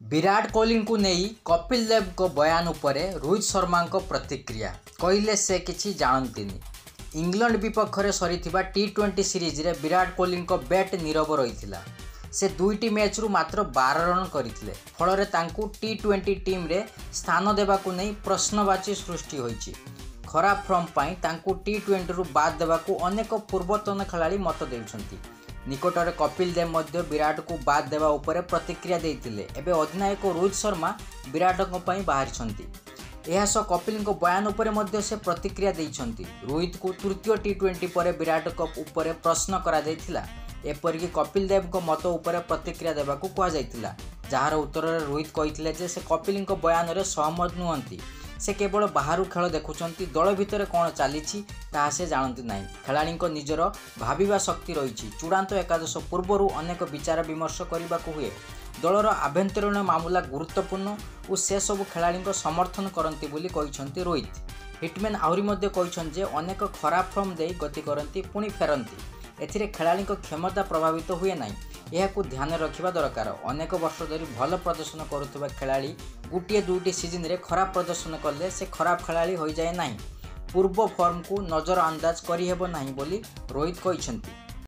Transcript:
ବିରାଟ କୋହଲିଙ୍କୁ ନେଇ କପିଲ ଦେବଙ୍କ ବୟାନ ଉପରେ ରୋହିତ ଶର୍ମାଙ୍କ ପ୍ରତିକ୍ରିୟା। କହିଲେ ସେ କିଛି ଜାଣନ୍ତିନି। ଇଂଲଣ୍ଡ ବିପକ୍ଷରେ ସରିଥିବା ଟି ଟ୍ୱେଣ୍ଟି ସିରିଜରେ ବିରାଟ କୋହଲିଙ୍କ ବ୍ୟାଟ୍ ନୀରବ ରହିଥିଲା। ସେ ଦୁଇଟି ମ୍ୟାଚ୍ରୁ ମାତ୍ର ବାର ରନ୍ କରିଥିଲେ। ଫଳରେ ତାଙ୍କୁ ଟି ଟ୍ୱେଣ୍ଟି ଟିମ୍ରେ ସ୍ଥାନ ଦେବାକୁ ନେଇ ପ୍ରଶ୍ନବାଚୀ ସୃଷ୍ଟି ହୋଇଛି। ଖରାପ ଫର୍ମ ପାଇଁ ତାଙ୍କୁ ଟି ଟ୍ୱେଣ୍ଟିରୁ ବାଦ୍ ଦେବାକୁ ଅନେକ ପୂର୍ବତନ ଖେଳାଳି ମତ ଦେଉଛନ୍ତି ନିକଟରେ କପିଲ ଦେବ ମଧ୍ୟ ବିରାଟକୁ ବାଦ୍ ଦେବା ଉପରେ ପ୍ରତିକ୍ରିୟା ଦେଇଥିଲେ। ଏବେ ଅଧିନାୟକ ରୋହିତ ଶର୍ମା ବିରାଟଙ୍କ ପାଇଁ ବାହାରିଛନ୍ତି। ଏହା ସହ କପିଲଙ୍କ ବୟାନ ଉପରେ ମଧ୍ୟ ସେ ପ୍ରତିକ୍ରିୟା ଦେଇଛନ୍ତି। ରୋହିତଙ୍କୁ ତୃତୀୟ ଟି ଟ୍ୱେଣ୍ଟି ପରେ ବିରାଟଙ୍କ ଉପରେ ପ୍ରଶ୍ନ କରାଯାଇଥିଲା। ଏପରିକି କପିଲ ଦେବଙ୍କ ମତ ଉପରେ ପ୍ରତିକ୍ରିୟା ଦେବାକୁ କୁହାଯାଇଥିଲା। ଯାହାର ଉତ୍ତରରେ ରୋହିତ କହିଥିଲେ ଯେ ସେ କପିଲଙ୍କ ବୟାନରେ ସହମତ ନୁହନ୍ତି। ସେ କେବଳ ବାହାରୁ ଖେଳ ଦେଖୁଛନ୍ତି ଦଳ ଭିତରେ କ'ଣ ଚାଲିଛି ତାହା ସେ ଜାଣନ୍ତି ନାହିଁ। ଖେଳାଳିଙ୍କ ନିଜର ଭାବିବା ଶକ୍ତି ରହିଛି। ଚୂଡ଼ାନ୍ତ ଏକାଦଶ ପୂର୍ବରୁ ଅନେକ ବିଚାର ବିମର୍ଶ କରିବାକୁ ହୁଏ। ଦଳର ଆଭ୍ୟନ୍ତରୀଣ ମାମଲା ଗୁରୁତ୍ୱପୂର୍ଣ୍ଣ ଓ ସେସବୁ ଖେଳାଳିଙ୍କ ସମର୍ଥନ କରନ୍ତି ବୋଲି କହିଛନ୍ତି ରୋହିତ। ହିଟମ୍ୟାନ୍ ଆହୁରି ମଧ୍ୟ କହିଛନ୍ତି ଯେ ଅନେକ ଖରାପ ଫର୍ମ ଦେଇ ଗତି କରନ୍ତି ପୁଣି ଫେରନ୍ତି। ଏଥିରେ ଖେଳାଳିଙ୍କ କ୍ଷମତା ପ୍ରଭାବିତ ହୁଏ ନାହିଁ। ଏହାକୁ ଧ୍ୟାନ ରଖିବା ଦରକାର। ଅନେକ ବର୍ଷ ଧରି ଭଲ ପ୍ରଦର୍ଶନ କରୁଥିବା ଖେଳାଳି ଗୋଟିଏ ଦୁଇଟି ସିଜନ୍ରେ ଖରାପ ପ୍ରଦର୍ଶନ କଲେ ସେ ଖରାପ ଖେଳାଳି ହୋଇଯାଏ ନାହିଁ। ପୂର୍ବ ଫର୍ମକୁ ନଜର ଅନ୍ଦାଜ କରିହେବ ନାହିଁ ବୋଲି ରୋହିତ କହିଛନ୍ତି।